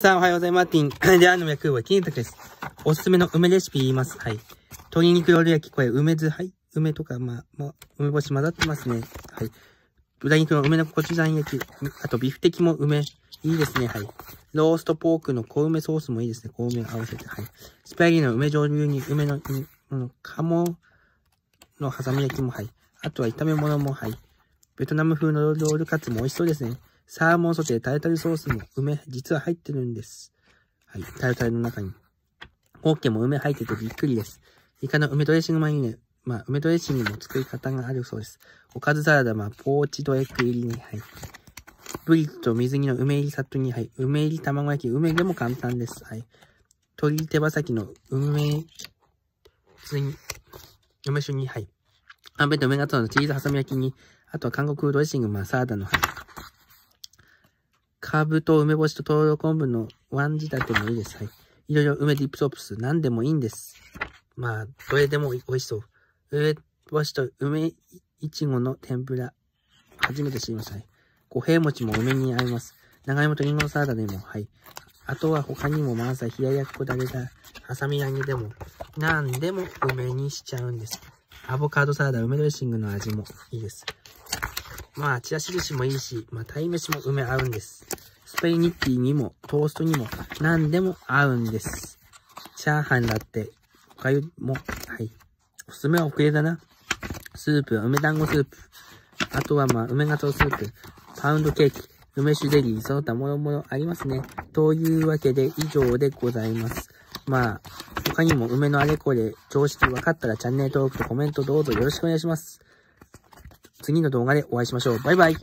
さあ、おはようございます。マーティン。で、あの役は金太です。おすすめの梅レシピ言います。はい。鶏肉ロール焼き、これ梅酢、はい。梅とか、まあ、まあ、梅干し混ざってますね。はい。豚肉の梅のコチュジャン焼き、あとビフテキも梅。いいですね。はい。ローストポークの小梅ソースもいいですね。小梅合わせて。はい。スパゲリの梅上流に梅の、うん、鴨のハサミ焼きも、はい。あとは炒め物も、はい。ベトナム風のロールカツも美味しそうですね。サーモンソテー、タルタルソースも梅、実は入ってるんです。はい。タルタルの中に。ホッケも梅入っててびっくりです。イカの梅ドレッシングマリネ。まあ、梅ドレッシングも作り方があるそうです。おかずサラダ、まあ、ポーチドエッグ入りに、はい。ブリと水煮の梅入りサットに、はい。梅入り卵焼き、梅でも簡単です。はい。鶏手羽先の梅、つに、梅酒に、はい。アンベと梅ガツのチーズ挟み焼きに、あとは韓国ドレッシング、まあ、サラダの、はい。カブと梅干しととろろ昆布のワン仕立てもいいです。はい。いろいろ梅ディップソープス、何でもいいんです。まあ、どれでも美味しそう。梅干しと梅いちごの天ぷら、初めて知りました。はい。五平餅も梅に合います。長芋とリンゴのサラダでも、はい。あとは他にも満載冷ややっこだれだ、ハサミ揚げでも、何でも梅にしちゃうんです。アボカドサラダ、梅ドレッシングの味もいいです。まあ、チラシ寿司もいいし、まあ、鯛飯も梅合うんです。スペイニッティにも、トーストにも、何でも合うんです。チャーハンだって、おかゆも、はい。おすすめは遅れだな。スープは梅団子スープ。あとはまあ、梅ガツオスープ。パウンドケーキ。梅酒ゼリー、その他もろもろありますね。というわけで以上でございます。まあ、他にも梅のあれこれ、常識分かったらチャンネル登録とコメントどうぞよろしくお願いします。次の動画でお会いしましょう。バイバイ。